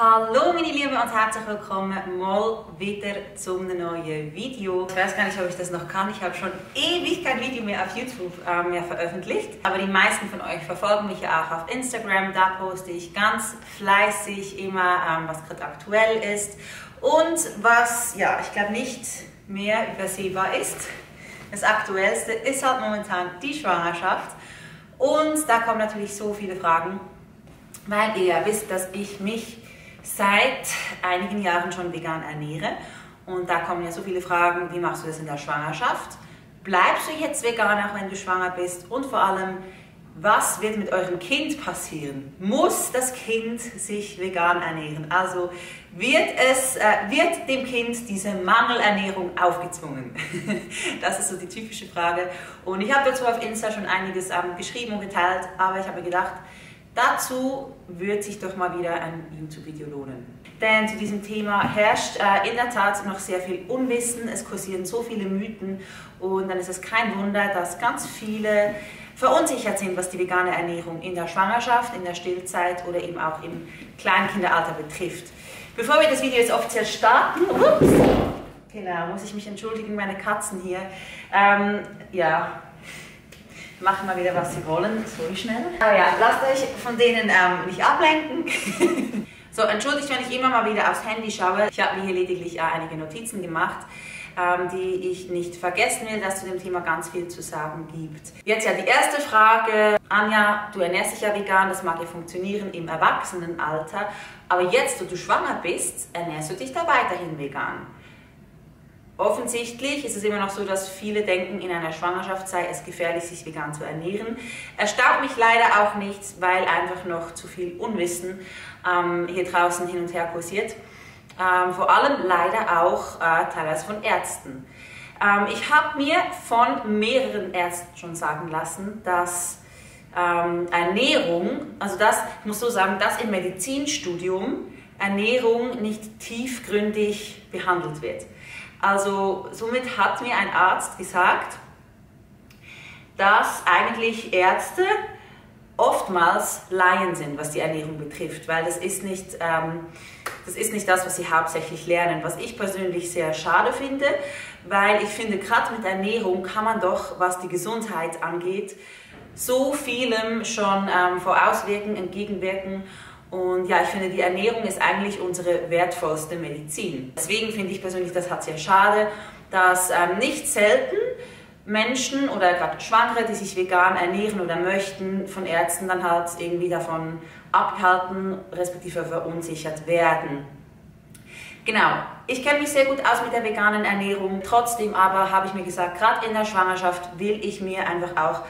Hallo meine Lieben und herzlich willkommen mal wieder zum neuen Video. Ich weiß gar nicht, ob ich das noch kann. Ich habe schon ewig kein Video mehr auf YouTube äh, mehr veröffentlicht. Aber die meisten von euch verfolgen mich ja auch auf Instagram. Da poste ich ganz fleißig immer, ähm, was gerade aktuell ist. Und was, ja, ich glaube nicht mehr übersehbar ist. Das Aktuellste ist halt momentan die Schwangerschaft. Und da kommen natürlich so viele Fragen, weil ihr ja wisst, dass ich mich seit einigen Jahren schon vegan ernähre. Und da kommen ja so viele Fragen, wie machst du das in der Schwangerschaft? Bleibst du jetzt vegan, auch wenn du schwanger bist? Und vor allem, was wird mit eurem Kind passieren? Muss das Kind sich vegan ernähren? Also wird, es, äh, wird dem Kind diese Mangelernährung aufgezwungen? das ist so die typische Frage. Und ich habe dazu auf Insta schon einiges ähm, geschrieben und geteilt, aber ich habe gedacht, Dazu wird sich doch mal wieder ein YouTube-Video lohnen. Denn zu diesem Thema herrscht äh, in der Tat noch sehr viel Unwissen, es kursieren so viele Mythen und dann ist es kein Wunder, dass ganz viele verunsichert sind, was die vegane Ernährung in der Schwangerschaft, in der Stillzeit oder eben auch im Kleinkinderalter betrifft. Bevor wir das Video jetzt offiziell starten, ups, genau, muss ich mich entschuldigen, meine Katzen hier. Ähm, ja, machen mal wieder, was sie wollen, so schnell. Aber ja, lasst euch von denen ähm, nicht ablenken. so, entschuldigt, wenn ich immer mal wieder aufs Handy schaue. Ich habe mir hier lediglich äh, einige Notizen gemacht ähm, die ich nicht vergessen will, dass zu dem Thema ganz viel zu sagen gibt. Jetzt ja die erste Frage. Anja, du ernährst dich ja vegan, das mag ja funktionieren im Erwachsenenalter, aber jetzt, wo du schwanger bist, ernährst du dich da weiterhin vegan. Offensichtlich ist es immer noch so, dass viele denken, in einer Schwangerschaft sei es gefährlich, sich vegan zu ernähren. Erstaunt mich leider auch nicht, weil einfach noch zu viel Unwissen ähm, hier draußen hin und her kursiert. Ähm, vor allem leider auch äh, teilweise von Ärzten. Ähm, ich habe mir von mehreren Ärzten schon sagen lassen, dass ähm, Ernährung, also das, ich muss so sagen, dass im Medizinstudium Ernährung nicht tiefgründig behandelt wird. Also somit hat mir ein Arzt gesagt, dass eigentlich Ärzte oftmals Laien sind, was die Ernährung betrifft, weil das ist nicht, ähm, das ist nicht das, was sie hauptsächlich lernen. Was ich persönlich sehr schade finde, weil ich finde, gerade mit Ernährung kann man doch, was die Gesundheit angeht, so vielem schon ähm, vorauswirken, entgegenwirken und ja, ich finde, die Ernährung ist eigentlich unsere wertvollste Medizin. Deswegen finde ich persönlich das hat sehr schade, dass ähm, nicht selten Menschen oder gerade Schwangere, die sich vegan ernähren oder möchten, von Ärzten dann halt irgendwie davon abgehalten, respektive verunsichert werden. Genau, ich kenne mich sehr gut aus mit der veganen Ernährung, trotzdem aber habe ich mir gesagt, gerade in der Schwangerschaft will ich mir einfach auch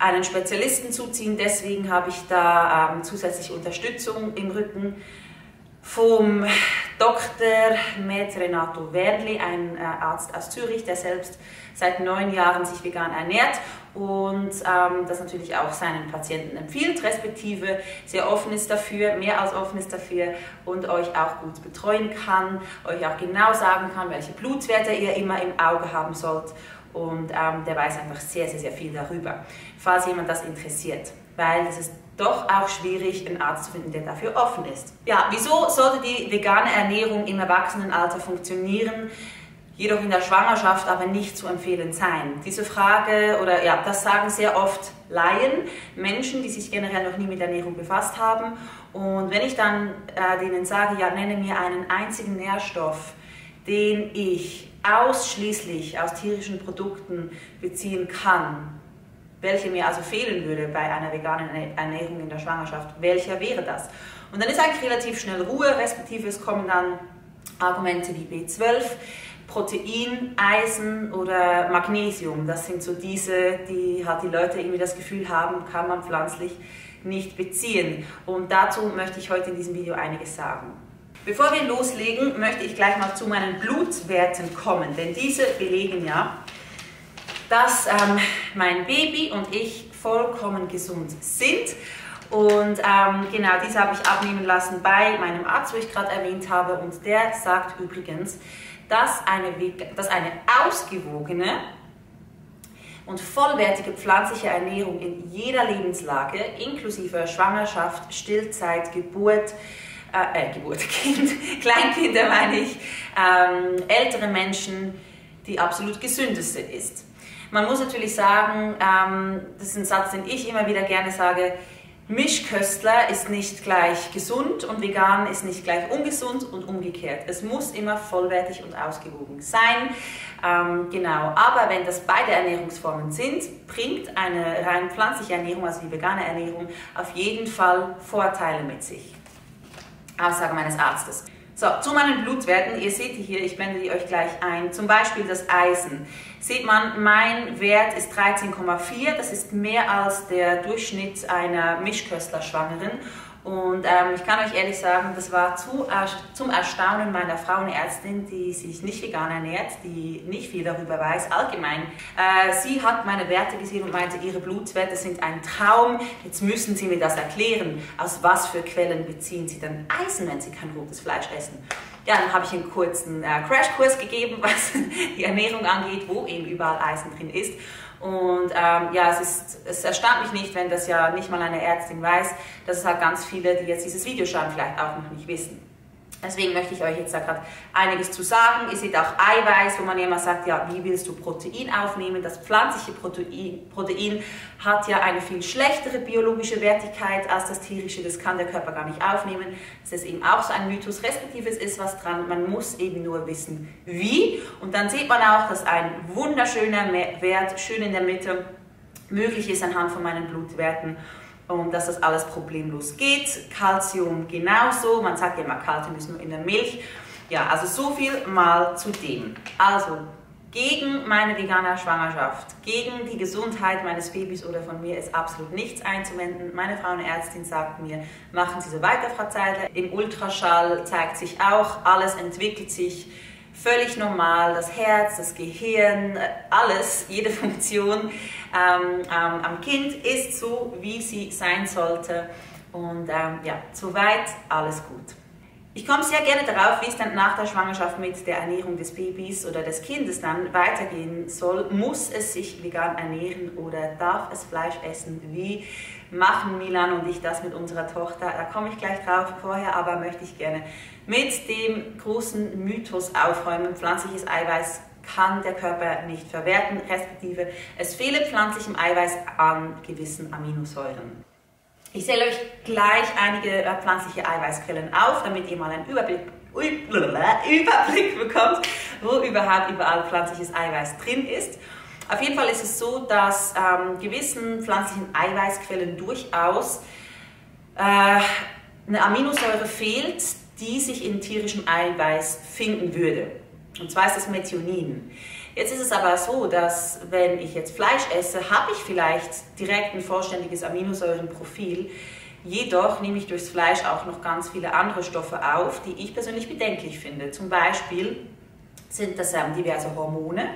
einen Spezialisten zuziehen. Deswegen habe ich da ähm, zusätzliche Unterstützung im Rücken vom Dr. Med Renato Werdli, ein äh, Arzt aus Zürich, der selbst seit neun Jahren sich vegan ernährt und ähm, das natürlich auch seinen Patienten empfiehlt, respektive sehr offen ist dafür, mehr als offen ist dafür und euch auch gut betreuen kann, euch auch genau sagen kann, welche Blutwerte ihr immer im Auge haben sollt und ähm, der weiß einfach sehr, sehr, sehr viel darüber, falls jemand das interessiert, weil es ist doch auch schwierig, einen Arzt zu finden, der dafür offen ist. Ja, wieso sollte die vegane Ernährung im Erwachsenenalter funktionieren? jedoch in der Schwangerschaft aber nicht zu empfehlen sein. Diese Frage, oder ja, das sagen sehr oft Laien, Menschen, die sich generell noch nie mit Ernährung befasst haben. Und wenn ich dann äh, denen sage, ja, nenne mir einen einzigen Nährstoff, den ich ausschließlich aus tierischen Produkten beziehen kann, welche mir also fehlen würde bei einer veganen Ernährung in der Schwangerschaft, welcher wäre das? Und dann ist eigentlich relativ schnell Ruhe, respektive es kommen dann Argumente wie B12, Protein, Eisen oder Magnesium. Das sind so diese, die halt die Leute irgendwie das Gefühl haben, kann man pflanzlich nicht beziehen. Und dazu möchte ich heute in diesem Video einiges sagen. Bevor wir loslegen, möchte ich gleich mal zu meinen Blutwerten kommen, denn diese belegen ja, dass ähm, mein Baby und ich vollkommen gesund sind. Und ähm, genau, diese habe ich abnehmen lassen bei meinem Arzt, wo ich gerade erwähnt habe. Und der sagt übrigens, dass eine, dass eine ausgewogene und vollwertige pflanzliche Ernährung in jeder Lebenslage, inklusive Schwangerschaft, Stillzeit, Geburt, äh, äh Geburt, Kind, Kleinkinder meine ich, ähm, ältere Menschen, die absolut gesündeste ist. Man muss natürlich sagen, ähm, das ist ein Satz, den ich immer wieder gerne sage, Mischköstler ist nicht gleich gesund und vegan ist nicht gleich ungesund und umgekehrt. Es muss immer vollwertig und ausgewogen sein. Ähm, genau, aber wenn das beide Ernährungsformen sind, bringt eine rein pflanzliche Ernährung, also die vegane Ernährung, auf jeden Fall Vorteile mit sich. Aussage meines Arztes. So, zu meinen Blutwerten. Ihr seht die hier, ich blende die euch gleich ein. Zum Beispiel das Eisen. Sieht man, mein Wert ist 13,4. Das ist mehr als der Durchschnitt einer Mischköstler-Schwangeren. Und ähm, ich kann euch ehrlich sagen, das war zu, zum Erstaunen meiner Frauenärztin, die sich nicht vegan ernährt, die nicht viel darüber weiß, allgemein. Äh, sie hat meine Werte gesehen und meinte, ihre Blutwerte sind ein Traum. Jetzt müssen Sie mir das erklären. Aus was für Quellen beziehen Sie dann Eisen, wenn Sie kein rotes Fleisch essen? Ja, dann habe ich einen kurzen äh, Crashkurs gegeben, was die Ernährung angeht, wo eben überall Eisen drin ist. Und ähm, ja, es, ist, es erstaunt mich nicht, wenn das ja nicht mal eine Ärztin weiß, dass es halt ganz viele, die jetzt dieses Video schauen, vielleicht auch noch nicht wissen. Deswegen möchte ich euch jetzt da gerade einiges zu sagen. Ihr seht auch Eiweiß, wo man immer sagt, ja, wie willst du Protein aufnehmen? Das pflanzliche Protein, Protein hat ja eine viel schlechtere biologische Wertigkeit als das tierische. Das kann der Körper gar nicht aufnehmen. Das ist eben auch so ein Mythos. Respektive es ist was dran. Man muss eben nur wissen, wie. Und dann sieht man auch, dass ein wunderschöner Wert, schön in der Mitte, möglich ist anhand von meinen Blutwerten und dass das alles problemlos geht. Calcium genauso, man sagt ja immer, Calcium ist nur in der Milch. Ja, also so viel mal zu dem. Also gegen meine vegane Schwangerschaft, gegen die Gesundheit meines Babys oder von mir ist absolut nichts einzuwenden. Meine Frauenärztin sagt mir, machen Sie so weiter, Frau Zeidler. Im Ultraschall zeigt sich auch, alles entwickelt sich völlig normal. Das Herz, das Gehirn, alles, jede Funktion ähm, ähm, am Kind ist so, wie sie sein sollte. Und ähm, ja, soweit alles gut. Ich komme sehr gerne darauf, wie es dann nach der Schwangerschaft mit der Ernährung des Babys oder des Kindes dann weitergehen soll. Muss es sich vegan ernähren oder darf es Fleisch essen? Wie machen Milan und ich das mit unserer Tochter? Da komme ich gleich drauf. Vorher aber möchte ich gerne mit dem großen Mythos aufräumen. Pflanzliches Eiweiß kann der Körper nicht verwerten, respektive es fehle pflanzlichem Eiweiß an gewissen Aminosäuren. Ich zähle euch gleich einige äh, pflanzliche Eiweißquellen auf, damit ihr mal einen Überblick, Überblick bekommt, wo überhaupt überall pflanzliches Eiweiß drin ist. Auf jeden Fall ist es so, dass ähm, gewissen pflanzlichen Eiweißquellen durchaus äh, eine Aminosäure fehlt, die sich in tierischem Eiweiß finden würde. Und zwar ist das Methionin. Jetzt ist es aber so, dass wenn ich jetzt Fleisch esse, habe ich vielleicht direkt ein vollständiges Aminosäurenprofil. Jedoch nehme ich durchs Fleisch auch noch ganz viele andere Stoffe auf, die ich persönlich bedenklich finde. Zum Beispiel sind das ähm, diverse Hormone,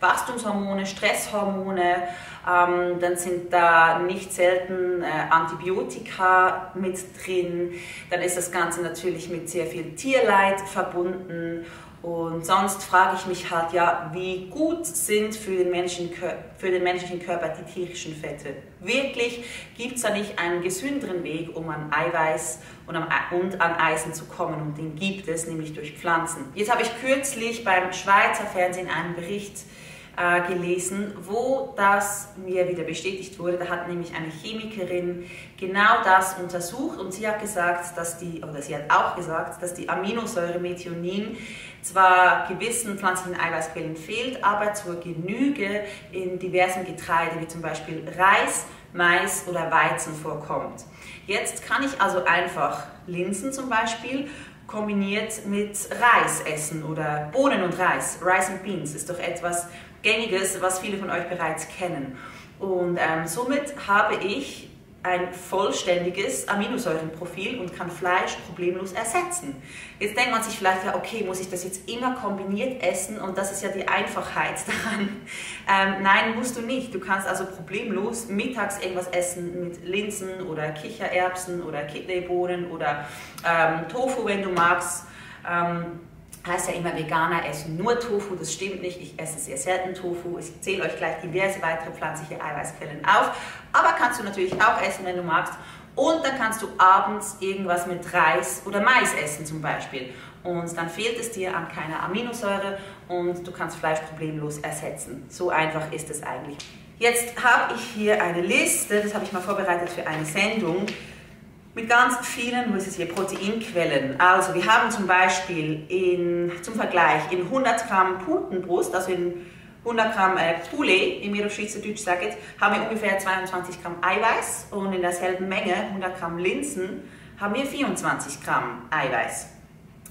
Wachstumshormone, Stresshormone, ähm, dann sind da nicht selten äh, Antibiotika mit drin, dann ist das Ganze natürlich mit sehr viel Tierleid verbunden und sonst frage ich mich halt ja, wie gut sind für den, Menschen, für den menschlichen Körper die tierischen Fette? Wirklich gibt es da nicht einen gesünderen Weg, um an Eiweiß und an, und an Eisen zu kommen? Und den gibt es, nämlich durch Pflanzen. Jetzt habe ich kürzlich beim Schweizer Fernsehen einen Bericht äh, gelesen, wo das mir wieder bestätigt wurde. Da hat nämlich eine Chemikerin genau das untersucht und sie hat gesagt, dass die, oder sie hat auch gesagt, dass die Aminosäure Methionin zwar gewissen pflanzlichen Eiweißquellen fehlt, aber zur Genüge in diversen Getreide wie zum Beispiel Reis, Mais oder Weizen vorkommt. Jetzt kann ich also einfach Linsen zum Beispiel kombiniert mit Reis essen oder Bohnen und Reis. Rice and Beans ist doch etwas Gängiges, was viele von euch bereits kennen. Und ähm, somit habe ich ein vollständiges Aminosäurenprofil und kann Fleisch problemlos ersetzen. Jetzt denkt man sich vielleicht, ja, okay, muss ich das jetzt immer kombiniert essen und das ist ja die Einfachheit daran. Ähm, nein, musst du nicht. Du kannst also problemlos mittags irgendwas essen mit Linsen oder Kichererbsen oder Kidneybohnen oder ähm, Tofu, wenn du magst. Ähm, heißt ja immer, Veganer essen nur Tofu. Das stimmt nicht. Ich esse sehr selten Tofu. Ich zähle euch gleich diverse weitere pflanzliche Eiweißquellen auf. Aber kannst du natürlich auch essen, wenn du magst. Und dann kannst du abends irgendwas mit Reis oder Mais essen zum Beispiel. Und dann fehlt es dir an keiner Aminosäure und du kannst Fleisch problemlos ersetzen. So einfach ist es eigentlich. Jetzt habe ich hier eine Liste, das habe ich mal vorbereitet für eine Sendung, mit ganz vielen, wo ist es hier, Proteinquellen. Also wir haben zum Beispiel in, zum Vergleich in 100 Gramm Putenbrust, also in 100 Gramm äh, Poulet, auf Schweizerdeutsch sagen, haben wir ungefähr 22 Gramm Eiweiß und in derselben Menge, 100 Gramm Linsen, haben wir 24 Gramm Eiweiß.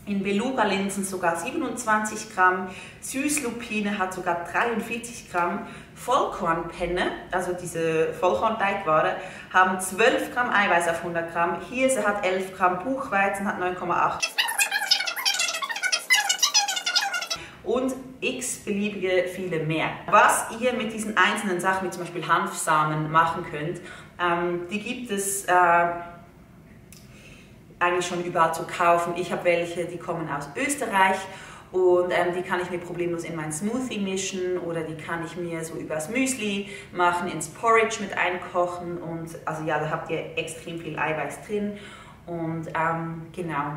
In Beluga-Linsen sogar 27 Gramm, Süßlupine hat sogar 43 Gramm, Vollkornpenne, also diese Vollkornteigware, haben 12 Gramm Eiweiß auf 100 Gramm, Hirse hat 11 Gramm, Buchweizen hat 9,8 und x beliebige viele mehr. Was ihr mit diesen einzelnen Sachen, wie zum Beispiel Hanfsamen, machen könnt, ähm, die gibt es äh, eigentlich schon überall zu kaufen. Ich habe welche, die kommen aus Österreich und ähm, die kann ich mir problemlos in meinen Smoothie mischen oder die kann ich mir so übers Müsli machen, ins Porridge mit einkochen und also ja, da habt ihr extrem viel Eiweiß drin und ähm, genau.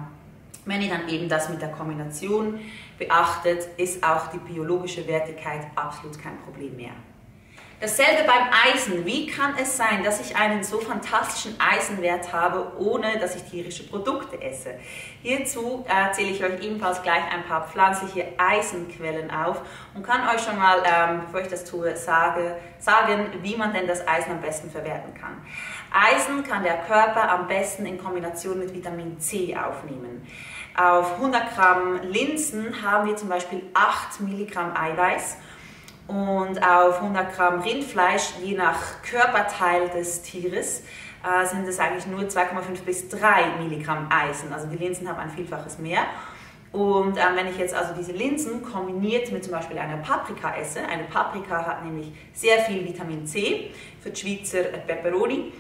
Wenn ihr dann eben das mit der Kombination beachtet, ist auch die biologische Wertigkeit absolut kein Problem mehr. Dasselbe beim Eisen. Wie kann es sein, dass ich einen so fantastischen Eisenwert habe, ohne dass ich tierische Produkte esse? Hierzu erzähle ich euch ebenfalls gleich ein paar pflanzliche Eisenquellen auf und kann euch schon mal, ähm, bevor ich das tue, sage, sagen, wie man denn das Eisen am besten verwerten kann. Eisen kann der Körper am besten in Kombination mit Vitamin C aufnehmen. Auf 100 Gramm Linsen haben wir zum Beispiel 8 Milligramm Eiweiß und auf 100 Gramm Rindfleisch, je nach Körperteil des Tieres, äh, sind es eigentlich nur 2,5 bis 3 Milligramm Eisen. Also die Linsen haben ein Vielfaches mehr. Und ähm, wenn ich jetzt also diese Linsen kombiniert mit zum Beispiel einer Paprika esse, eine Paprika hat nämlich sehr viel Vitamin C für die Schweizer Peperoni,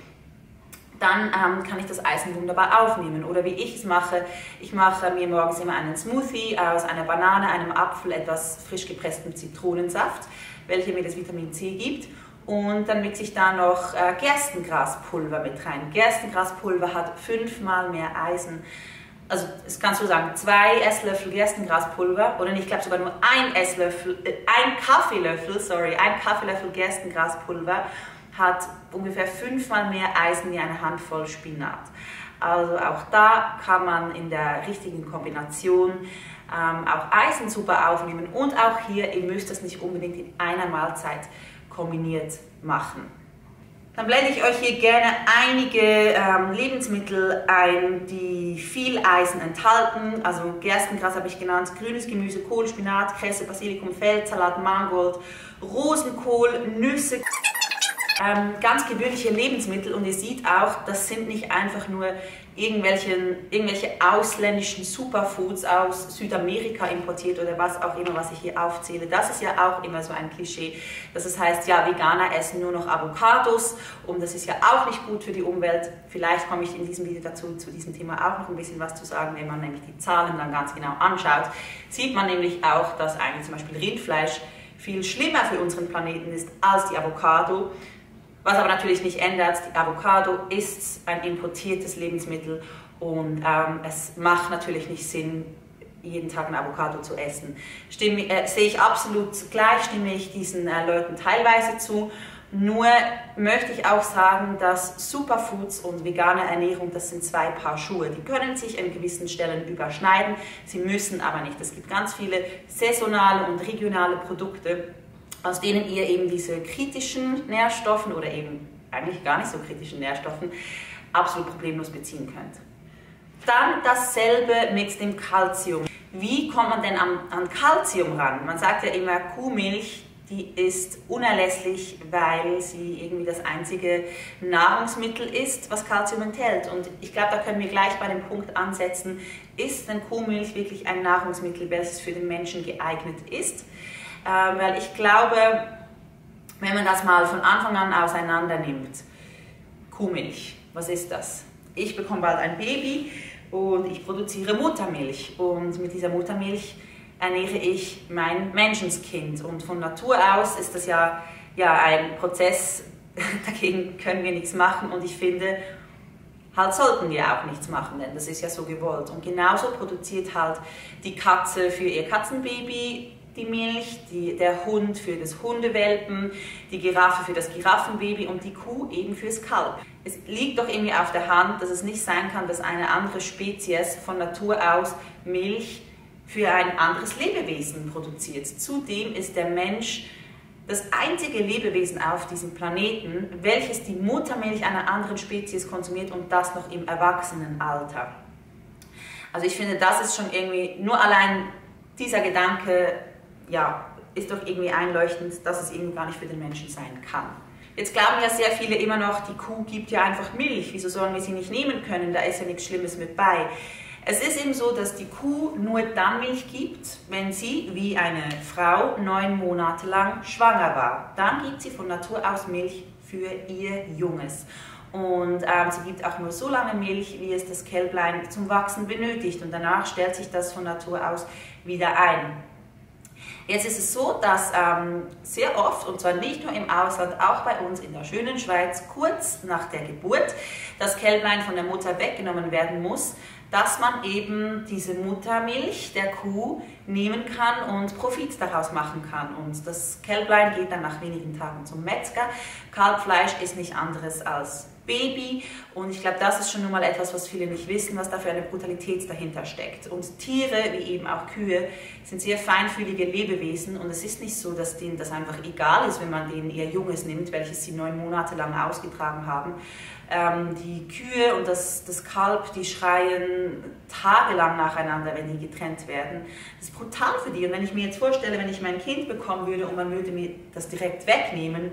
dann ähm, kann ich das Eisen wunderbar aufnehmen. Oder wie ich es mache, ich mache mir morgens immer einen Smoothie aus einer Banane, einem Apfel, etwas frisch gepresstem Zitronensaft, welcher mir das Vitamin C gibt. Und dann mixe ich da noch äh, Gerstengraspulver mit rein. Gerstengraspulver hat fünfmal mehr Eisen. Also das kannst du sagen, zwei Esslöffel Gerstengraspulver oder ich glaube sogar nur ein Esslöffel, äh, ein Kaffeelöffel, sorry, ein Kaffeelöffel Gerstengraspulver hat ungefähr fünfmal mehr Eisen wie eine Handvoll Spinat. Also auch da kann man in der richtigen Kombination ähm, auch Eisen super aufnehmen und auch hier, ihr müsst das nicht unbedingt in einer Mahlzeit kombiniert machen. Dann blende ich euch hier gerne einige ähm, Lebensmittel ein, die viel Eisen enthalten. Also Gerstengras habe ich genannt, grünes Gemüse, Kohl, Spinat, Kresse, Basilikum, Feldsalat, Mangold, Rosenkohl, Nüsse ähm, ganz gewöhnliche Lebensmittel und ihr seht auch, das sind nicht einfach nur irgendwelche, ausländischen Superfoods aus Südamerika importiert oder was auch immer, was ich hier aufzähle. Das ist ja auch immer so ein Klischee, dass es heißt, ja, Veganer essen nur noch Avocados und das ist ja auch nicht gut für die Umwelt. Vielleicht komme ich in diesem Video dazu, zu diesem Thema auch noch ein bisschen was zu sagen, wenn man nämlich die Zahlen dann ganz genau anschaut, sieht man nämlich auch, dass eigentlich zum Beispiel Rindfleisch viel schlimmer für unseren Planeten ist als die Avocado. Was aber natürlich nicht ändert, die Avocado ist ein importiertes Lebensmittel und ähm, es macht natürlich nicht Sinn, jeden Tag ein Avocado zu essen. Stimme, äh, sehe ich absolut gleich, stimme ich diesen äh, Leuten teilweise zu. Nur möchte ich auch sagen, dass Superfoods und vegane Ernährung, das sind zwei Paar Schuhe. Die können sich an gewissen Stellen überschneiden, sie müssen aber nicht. Es gibt ganz viele saisonale und regionale Produkte, aus denen ihr eben diese kritischen Nährstoffen oder eben eigentlich gar nicht so kritischen Nährstoffen absolut problemlos beziehen könnt. Dann dasselbe mit dem Kalzium. Wie kommt man denn an, Kalzium ran? Man sagt ja immer, Kuhmilch, die ist unerlässlich, weil sie irgendwie das einzige Nahrungsmittel ist, was Kalzium enthält. Und ich glaube, da können wir gleich bei dem Punkt ansetzen, ist denn Kuhmilch wirklich ein Nahrungsmittel, welches für den Menschen geeignet ist? Ähm, weil ich glaube, wenn man das mal von Anfang an auseinander nimmt, Kuhmilch, was ist das? Ich bekomme bald ein Baby und ich produziere Muttermilch. Und mit dieser Muttermilch ernähre ich mein Menschenskind. Und von Natur aus ist das ja, ja ein Prozess, dagegen können wir nichts machen. Und ich finde, halt sollten wir auch nichts machen, denn das ist ja so gewollt. Und genauso produziert halt die Katze für ihr Katzenbaby die Milch, die, der Hund für das Hundewelpen, die Giraffe für das Giraffenbaby und die Kuh eben fürs Kalb. Es liegt doch irgendwie auf der Hand, dass es nicht sein kann, dass eine andere Spezies von Natur aus Milch für ein anderes Lebewesen produziert. Zudem ist der Mensch das einzige Lebewesen auf diesem Planeten, welches die Muttermilch einer anderen Spezies konsumiert und das noch im Erwachsenenalter. Also ich finde, das ist schon irgendwie, nur allein dieser Gedanke, ja, ist doch irgendwie einleuchtend, dass es irgendwie gar nicht für den Menschen sein kann. Jetzt glauben ja sehr viele immer noch, die Kuh gibt ja einfach Milch, wieso sollen wir sie nicht nehmen können, da ist ja nichts Schlimmes mit bei. Es ist eben so, dass die Kuh nur dann Milch gibt, wenn sie wie eine Frau neun Monate lang schwanger war. Dann gibt sie von Natur aus Milch für ihr Junges. Und ähm, sie gibt auch nur so lange Milch, wie es das Kälblein zum Wachsen benötigt. Und danach stellt sich das von Natur aus wieder ein. Jetzt ist es so, dass ähm, sehr oft, und zwar nicht nur im Ausland, auch bei uns in der schönen Schweiz, kurz nach der Geburt das Kälblein von der Mutter weggenommen werden muss, dass man eben diese Muttermilch der Kuh nehmen kann und Profit daraus machen kann. Und das Kälblein geht dann nach wenigen Tagen zum Metzger. Kalbfleisch ist nicht anderes als Baby und ich glaube, das ist schon nun mal etwas, was viele nicht wissen, was da für eine Brutalität dahinter steckt. Und Tiere, wie eben auch Kühe, sind sehr feinfühlige Lebewesen und es ist nicht so, dass denen das einfach egal ist, wenn man denen ihr Junges nimmt, welches sie neun Monate lang ausgetragen haben, ähm, die Kühe und das, das Kalb, die schreien tagelang nacheinander, wenn die getrennt werden. Das ist brutal für die. Und wenn ich mir jetzt vorstelle, wenn ich mein Kind bekommen würde und man würde mir das direkt wegnehmen,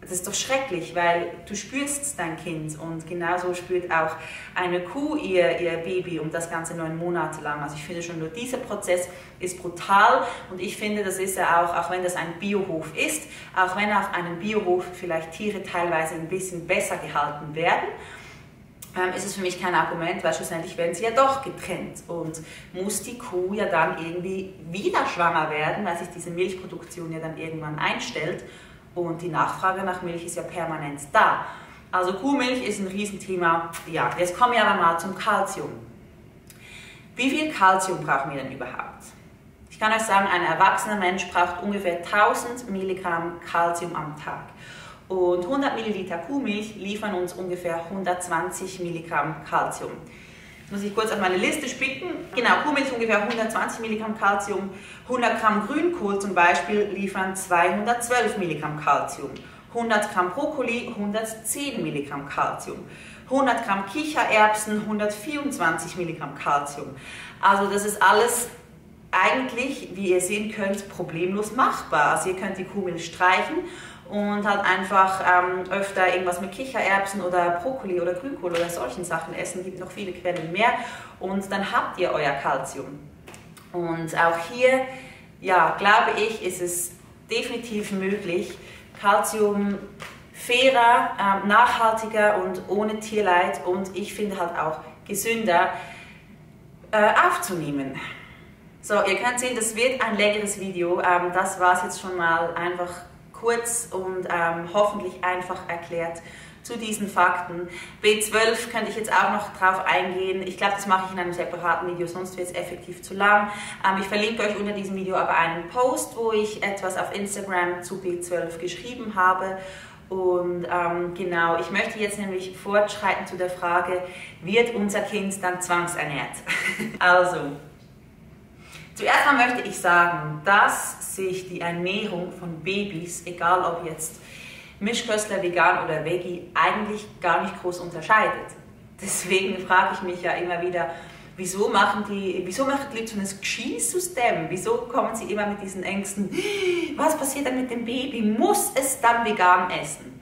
das ist doch schrecklich, weil du spürst dein Kind und genauso spürt auch eine Kuh ihr, ihr Baby und das Ganze neun Monate lang. Also ich finde schon nur dieser Prozess ist brutal und ich finde, das ist ja auch, auch wenn das ein Biohof ist, auch wenn auf einem Biohof vielleicht Tiere teilweise ein bisschen besser gehalten werden, ähm, ist es für mich kein Argument, weil schlussendlich werden sie ja doch getrennt und muss die Kuh ja dann irgendwie wieder schwanger werden, weil sich diese Milchproduktion ja dann irgendwann einstellt und die Nachfrage nach Milch ist ja permanent da. Also Kuhmilch ist ein Riesenthema. Ja, jetzt kommen wir aber mal zum Kalzium. Wie viel Kalzium brauchen wir denn überhaupt? Ich kann euch sagen, ein erwachsener Mensch braucht ungefähr 1000 Milligramm Kalzium am Tag. Und 100 Milliliter Kuhmilch liefern uns ungefähr 120 Milligramm Kalzium muss ich kurz auf meine Liste spicken. Genau, Kuhmilch ungefähr 120 Milligramm Calcium, 100 Gramm Grünkohl zum Beispiel liefern 212 Milligramm Calcium, 100 Gramm Brokkoli 110 Milligramm Calcium, 100 Gramm Kichererbsen 124 Milligramm Calcium. Also das ist alles eigentlich, wie ihr sehen könnt, problemlos machbar. Also ihr könnt die Kuhmilch streichen und halt einfach ähm, öfter irgendwas mit Kichererbsen oder Brokkoli oder Grünkohl oder solchen Sachen essen. Es gibt noch viele Quellen mehr und dann habt ihr euer Kalzium. Und auch hier, ja, glaube ich, ist es definitiv möglich, Kalzium fairer, ähm, nachhaltiger und ohne Tierleid und ich finde halt auch gesünder äh, aufzunehmen. So, ihr könnt sehen, das wird ein längeres Video. Ähm, das war es jetzt schon mal einfach kurz und ähm, hoffentlich einfach erklärt zu diesen Fakten. B12 könnte ich jetzt auch noch drauf eingehen. Ich glaube, das mache ich in einem separaten Video, sonst wird es effektiv zu lang. Ähm, ich verlinke euch unter diesem Video aber einen Post, wo ich etwas auf Instagram zu B12 geschrieben habe. Und ähm, genau, ich möchte jetzt nämlich fortschreiten zu der Frage, wird unser Kind dann zwangsernährt? also, Zuerst mal möchte ich sagen, dass sich die Ernährung von Babys, egal ob jetzt Mischköstler, vegan oder Veggie, eigentlich gar nicht groß unterscheidet. Deswegen frage ich mich ja immer wieder, wieso machen die, wieso macht so ein Geschießsystem? Wieso kommen sie immer mit diesen Ängsten, was passiert dann mit dem Baby? Muss es dann vegan essen?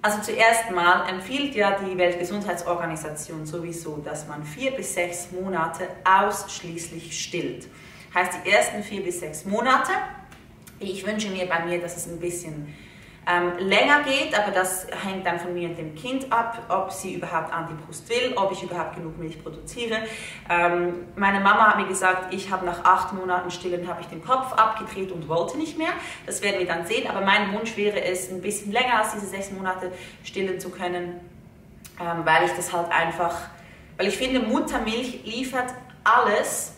Also zuerst mal empfiehlt ja die Weltgesundheitsorganisation sowieso, dass man vier bis sechs Monate ausschließlich stillt. Heißt die ersten vier bis sechs Monate. Ich wünsche mir bei mir, dass es ein bisschen ähm, länger geht, aber das hängt dann von mir und dem Kind ab, ob sie überhaupt an die Brust will, ob ich überhaupt genug Milch produziere. Ähm, meine Mama hat mir gesagt, ich habe nach acht Monaten Stillen habe ich den Kopf abgedreht und wollte nicht mehr. Das werden wir dann sehen, aber mein Wunsch wäre es, ein bisschen länger als diese sechs Monate stillen zu können. ähm, weil ich das halt einfach, weil ich finde, Muttermilch liefert alles,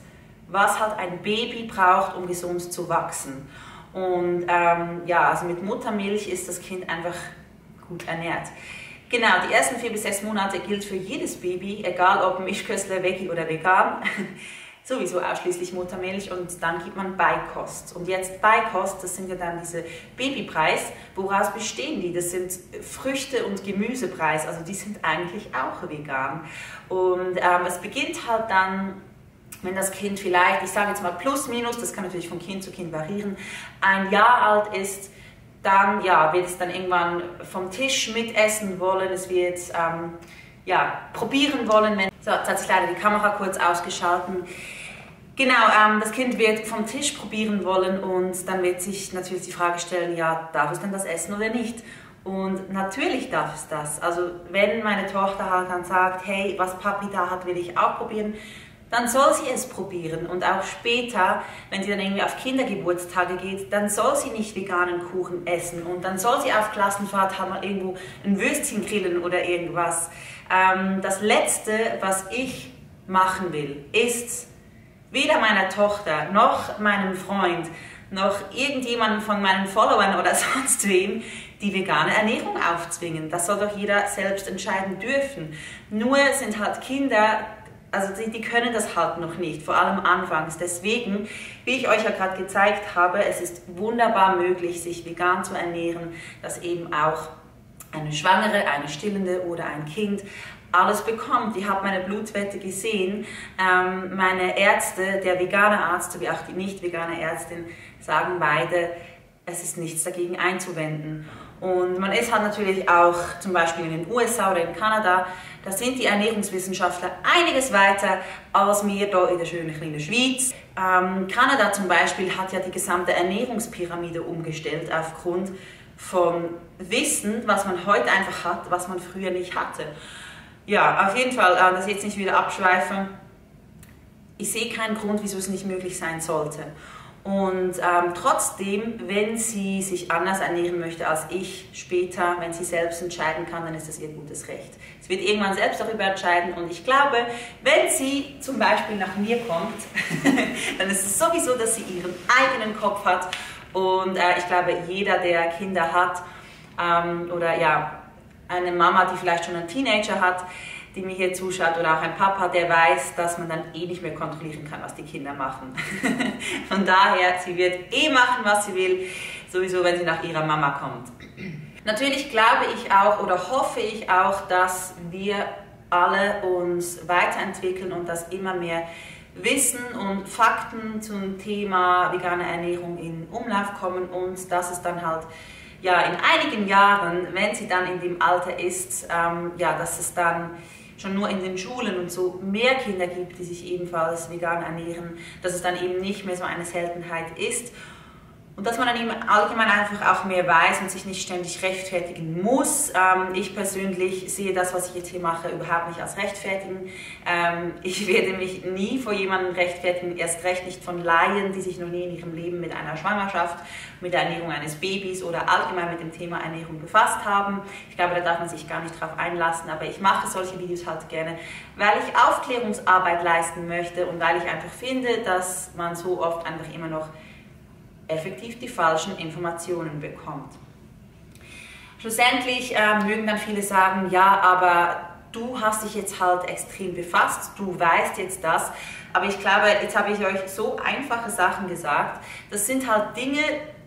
was halt ein Baby braucht, um gesund zu wachsen. Und ähm, ja, also mit Muttermilch ist das Kind einfach gut ernährt. Genau, die ersten vier bis sechs Monate gilt für jedes Baby, egal ob Mischköstler, Veggie oder vegan, sowieso ausschließlich Muttermilch und dann gibt man Beikost. Und jetzt Beikost, das sind ja dann diese Babypreis. Woraus bestehen die? Das sind Früchte- und Gemüsepreis, also die sind eigentlich auch vegan. Und ähm, es beginnt halt dann wenn das Kind vielleicht, ich sage jetzt mal plus minus, das kann natürlich von Kind zu Kind variieren, ein Jahr alt ist, dann ja, wird es dann irgendwann vom Tisch mitessen wollen, es wird ähm, ja, probieren wollen. So, jetzt hat sich leider die Kamera kurz ausgeschalten. Genau, ähm, das Kind wird vom Tisch probieren wollen und dann wird sich natürlich die Frage stellen, ja, darf es denn das essen oder nicht? Und natürlich darf es das. Also wenn meine Tochter halt dann sagt, hey, was Papi da hat, will ich auch probieren, dann soll sie es probieren. Und auch später, wenn sie dann irgendwie auf Kindergeburtstage geht, dann soll sie nicht veganen Kuchen essen. Und dann soll sie auf Klassenfahrt haben, mal irgendwo ein Würstchen grillen oder irgendwas. Ähm, das Letzte, was ich machen will, ist weder meiner Tochter noch meinem Freund noch irgendjemandem von meinen Followern oder sonst wem die vegane Ernährung aufzwingen. Das soll doch jeder selbst entscheiden dürfen. Nur sind halt Kinder also die, die, können das halt noch nicht, vor allem anfangs. Deswegen, wie ich euch ja gerade gezeigt habe, es ist wunderbar möglich, sich vegan zu ernähren, dass eben auch eine Schwangere, eine Stillende oder ein Kind alles bekommt. Ihr habt meine Blutwette gesehen. Ähm, meine Ärzte, der vegane Arzt sowie auch die nicht vegane Ärztin, sagen beide, es ist nichts dagegen einzuwenden. Und man ist halt natürlich auch zum Beispiel in den USA oder in Kanada, da sind die Ernährungswissenschaftler einiges weiter als wir hier in der schönen kleinen Schweiz. Ähm, Kanada zum Beispiel hat ja die gesamte Ernährungspyramide umgestellt aufgrund von Wissen, was man heute einfach hat, was man früher nicht hatte. Ja, auf jeden Fall, äh, das jetzt nicht wieder abschweifen. Ich sehe keinen Grund, wieso es nicht möglich sein sollte. Und ähm, trotzdem, wenn sie sich anders ernähren möchte als ich später, wenn sie selbst entscheiden kann, dann ist das ihr gutes Recht. Sie wird irgendwann selbst darüber entscheiden und ich glaube, wenn sie zum Beispiel nach mir kommt, dann ist es sowieso, dass sie ihren eigenen Kopf hat und äh, ich glaube, jeder, der Kinder hat ähm, oder ja, eine Mama, die vielleicht schon einen Teenager hat, die mir hier zuschaut oder auch ein Papa, der weiß, dass man dann eh nicht mehr kontrollieren kann, was die Kinder machen. Von daher, sie wird eh machen, was sie will, sowieso, wenn sie nach ihrer Mama kommt. Natürlich glaube ich auch oder hoffe ich auch, dass wir alle uns weiterentwickeln und dass immer mehr Wissen und Fakten zum Thema vegane Ernährung in Umlauf kommen und dass es dann halt ja in einigen Jahren, wenn sie dann in dem Alter ist, ähm, ja, dass es dann schon nur in den Schulen und so mehr Kinder gibt, die sich ebenfalls vegan ernähren, dass es dann eben nicht mehr so eine Seltenheit ist und dass man dann eben allgemein einfach auch mehr weiß und sich nicht ständig rechtfertigen muss. Ähm, ich persönlich sehe das, was ich jetzt hier mache, überhaupt nicht als rechtfertigen. Ähm, ich werde mich nie vor jemandem rechtfertigen, erst recht nicht von Laien, die sich noch nie in ihrem Leben mit einer Schwangerschaft, mit der Ernährung eines Babys oder allgemein mit dem Thema Ernährung befasst haben. Ich glaube, da darf man sich gar nicht drauf einlassen, aber ich mache solche Videos halt gerne, weil ich Aufklärungsarbeit leisten möchte und weil ich einfach finde, dass man so oft einfach immer noch effektiv die falschen Informationen bekommt. Schlussendlich äh, mögen dann viele sagen, ja, aber du hast dich jetzt halt extrem befasst, du weißt jetzt das, aber ich glaube, jetzt habe ich euch so einfache Sachen gesagt. Das sind halt Dinge,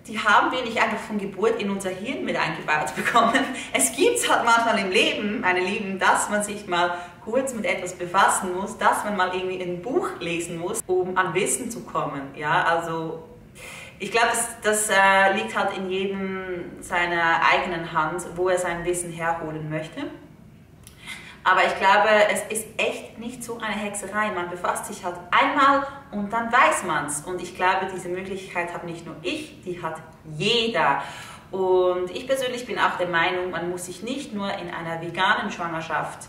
die haben wir nicht einfach von Geburt in unser Hirn mit eingebaut bekommen. Es gibt es halt manchmal im Leben, meine Lieben, dass man sich mal kurz mit etwas befassen muss, dass man mal irgendwie ein Buch lesen muss, um an Wissen zu kommen. Ja, also ich glaube, das, das äh, liegt halt in jedem seiner eigenen Hand, wo er sein Wissen herholen möchte. Aber ich glaube, es ist echt nicht so eine Hexerei. Man befasst sich halt einmal und dann weiß man es. Und ich glaube, diese Möglichkeit habe nicht nur ich, die hat jeder. Und ich persönlich bin auch der Meinung, man muss sich nicht nur in einer veganen Schwangerschaft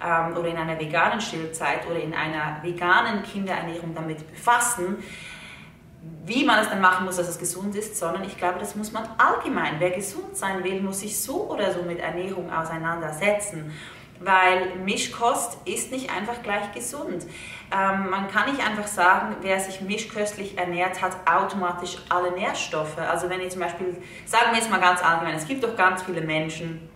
ähm, oder in einer veganen Stillzeit oder in einer veganen Kinderernährung damit befassen, wie man es dann machen muss, dass es gesund ist, sondern ich glaube, das muss man allgemein. Wer gesund sein will, muss sich so oder so mit Ernährung auseinandersetzen. weil Mischkost ist nicht einfach gleich gesund. Ähm, man kann nicht einfach sagen, wer sich mischköstlich ernährt, hat automatisch alle Nährstoffe. Also wenn ich zum Beispiel, sagen wir jetzt mal ganz allgemein, es gibt doch ganz viele Menschen,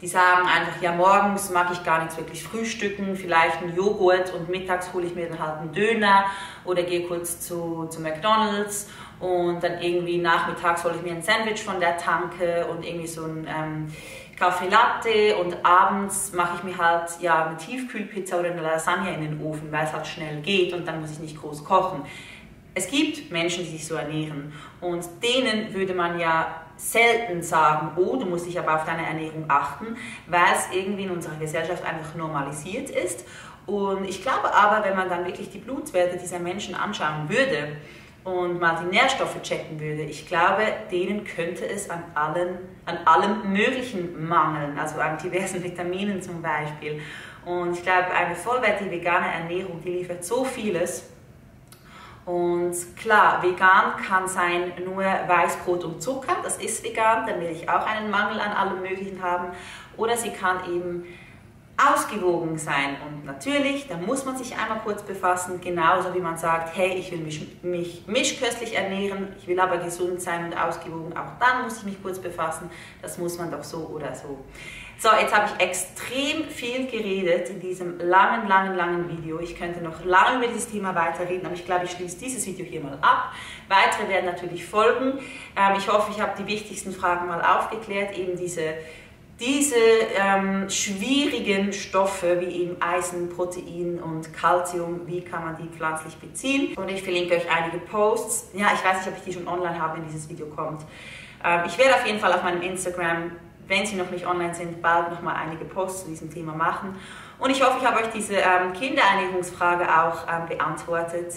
die sagen einfach, ja morgens mag ich gar nichts wirklich frühstücken, vielleicht ein Joghurt und mittags hole ich mir dann halt einen Döner oder gehe kurz zu, zu McDonald's und dann irgendwie nachmittags hole ich mir ein Sandwich von der Tanke und irgendwie so ein ähm, Kaffee Latte und abends mache ich mir halt ja eine Tiefkühlpizza oder eine Lasagne in den Ofen, weil es halt schnell geht und dann muss ich nicht groß kochen. Es gibt Menschen, die sich so ernähren und denen würde man ja selten sagen, oh, du musst dich aber auf deine Ernährung achten, weil es irgendwie in unserer Gesellschaft einfach normalisiert ist. Und ich glaube aber, wenn man dann wirklich die Blutwerte dieser Menschen anschauen würde, und mal die Nährstoffe checken würde, ich glaube, denen könnte es an, allen, an allem Möglichen mangeln, also an diversen Vitaminen zum Beispiel. Und ich glaube, eine vollwertige vegane Ernährung, die liefert so vieles. Und klar, vegan kann sein nur Weißbrot und Zucker, das ist vegan, dann will ich auch einen Mangel an allem Möglichen haben. Oder sie kann eben ausgewogen sein. Und natürlich, da muss man sich einmal kurz befassen, genauso wie man sagt, hey, ich will mich, mich mischköstlich ernähren, ich will aber gesund sein und ausgewogen, auch dann muss ich mich kurz befassen. Das muss man doch so oder so. So, jetzt habe ich extrem viel geredet in diesem langen, langen, langen Video. Ich könnte noch lange über dieses Thema weiterreden, aber ich glaube, ich schließe dieses Video hier mal ab. Weitere werden natürlich folgen. Ähm, ich hoffe, ich habe die wichtigsten Fragen mal aufgeklärt, eben diese diese ähm, schwierigen Stoffe wie eben Eisen, Protein und Calcium, wie kann man die pflanzlich beziehen? Und ich verlinke euch einige Posts. Ja, ich weiß nicht, ob ich die schon online habe, wenn dieses Video kommt. Ähm, ich werde auf jeden Fall auf meinem Instagram, wenn sie noch nicht online sind, bald nochmal einige Posts zu diesem Thema machen. Und ich hoffe, ich habe euch diese ähm, Kinderernährungsfrage auch ähm, beantwortet.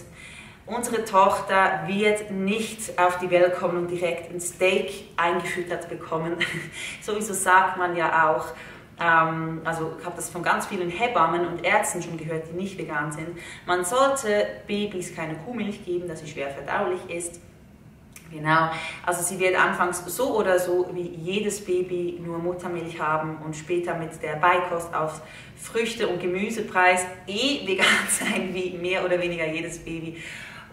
Unsere Tochter wird nicht auf die Welt kommen und direkt ein Steak eingefüttert bekommen. Sowieso sagt man ja auch, ähm, also ich habe das von ganz vielen Hebammen und Ärzten schon gehört, die nicht vegan sind, man sollte Babys keine Kuhmilch geben, dass sie schwer verdaulich ist. Genau, also sie wird anfangs so oder so wie jedes Baby nur Muttermilch haben und später mit der Beikost auf Früchte- und Gemüsepreis eh vegan sein wie mehr oder weniger jedes Baby.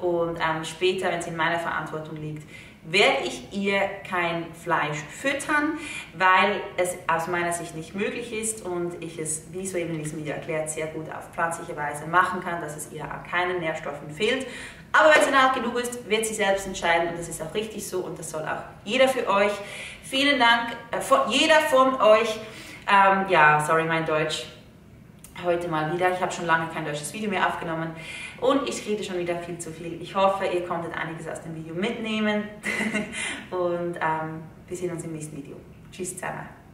Und ähm, später, wenn es in meiner Verantwortung liegt, werde ich ihr kein Fleisch füttern, weil es aus meiner Sicht nicht möglich ist und ich es, wie so eben in diesem Video erklärt, sehr gut auf pflanzliche Weise machen kann, dass es ihr an keinen Nährstoffen fehlt. Aber wenn sie nah genug ist, wird sie selbst entscheiden und das ist auch richtig so und das soll auch jeder für euch. Vielen Dank, äh, von, jeder von euch. Ähm, ja, sorry, mein Deutsch heute mal wieder. Ich habe schon lange kein deutsches Video mehr aufgenommen und ich rede schon wieder viel zu viel. Ich hoffe, ihr konntet einiges aus dem Video mitnehmen und ähm, wir sehen uns im nächsten Video. Tschüss zusammen.